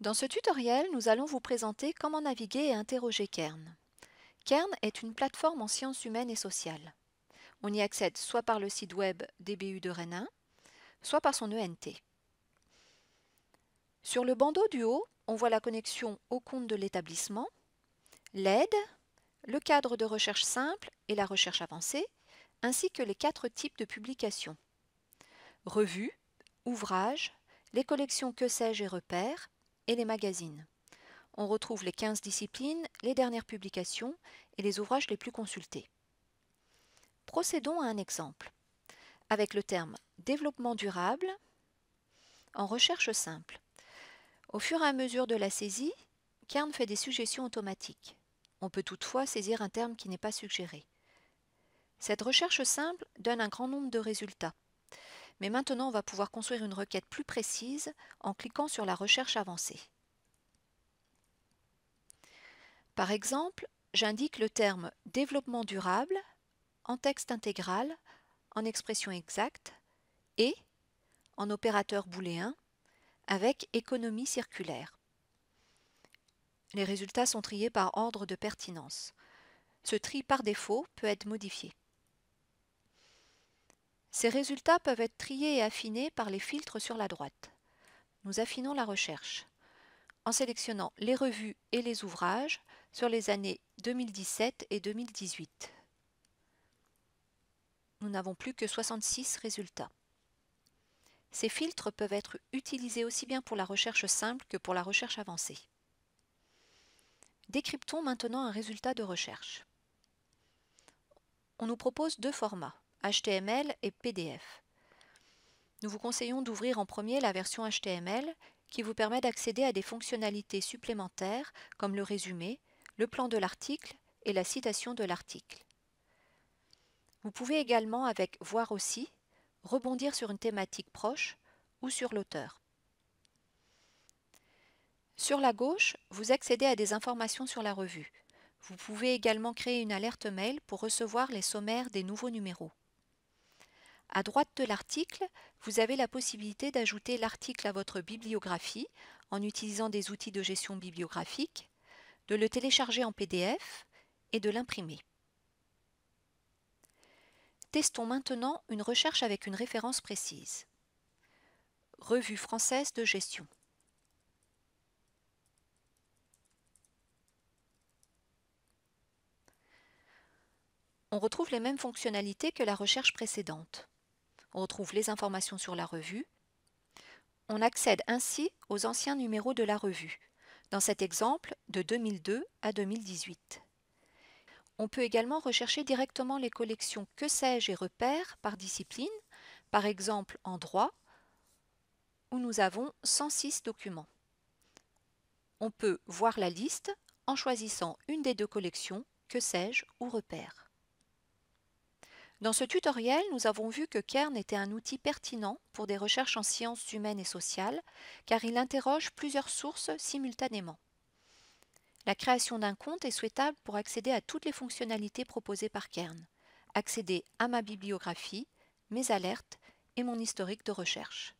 Dans ce tutoriel, nous allons vous présenter comment naviguer et interroger Kern. Kern est une plateforme en sciences humaines et sociales. On y accède soit par le site web DBU de Rennes soit par son ENT. Sur le bandeau du haut, on voit la connexion au compte de l'établissement, l'aide, le cadre de recherche simple et la recherche avancée, ainsi que les quatre types de publications. Revues, ouvrages, les collections Que sais-je et repères, et les magazines. On retrouve les 15 disciplines, les dernières publications et les ouvrages les plus consultés. Procédons à un exemple. Avec le terme développement durable, en recherche simple. Au fur et à mesure de la saisie, Kern fait des suggestions automatiques. On peut toutefois saisir un terme qui n'est pas suggéré. Cette recherche simple donne un grand nombre de résultats. Mais maintenant, on va pouvoir construire une requête plus précise en cliquant sur la recherche avancée. Par exemple, j'indique le terme développement durable en texte intégral, en expression exacte et en opérateur booléen avec économie circulaire. Les résultats sont triés par ordre de pertinence. Ce tri par défaut peut être modifié. Ces résultats peuvent être triés et affinés par les filtres sur la droite. Nous affinons la recherche en sélectionnant les revues et les ouvrages sur les années 2017 et 2018. Nous n'avons plus que 66 résultats. Ces filtres peuvent être utilisés aussi bien pour la recherche simple que pour la recherche avancée. Décryptons maintenant un résultat de recherche. On nous propose deux formats, HTML et PDF. Nous vous conseillons d'ouvrir en premier la version HTML qui vous permet d'accéder à des fonctionnalités supplémentaires comme le résumé, le plan de l'article et la citation de l'article. Vous pouvez également, avec Voir aussi, rebondir sur une thématique proche ou sur l'auteur. Sur la gauche, vous accédez à des informations sur la revue. Vous pouvez également créer une alerte mail pour recevoir les sommaires des nouveaux numéros. À droite de l'article, vous avez la possibilité d'ajouter l'article à votre bibliographie en utilisant des outils de gestion bibliographique, de le télécharger en PDF et de l'imprimer. Testons maintenant une recherche avec une référence précise. Revue française de gestion. On retrouve les mêmes fonctionnalités que la recherche précédente. On retrouve les informations sur la revue. On accède ainsi aux anciens numéros de la revue, dans cet exemple de 2002 à 2018. On peut également rechercher directement les collections Que sais-je et repères par discipline, par exemple en droit, où nous avons 106 documents. On peut voir la liste en choisissant une des deux collections, Que sais-je ou repères. Dans ce tutoriel, nous avons vu que Kern était un outil pertinent pour des recherches en sciences humaines et sociales, car il interroge plusieurs sources simultanément. La création d'un compte est souhaitable pour accéder à toutes les fonctionnalités proposées par Kern, accéder à ma bibliographie, mes alertes et mon historique de recherche.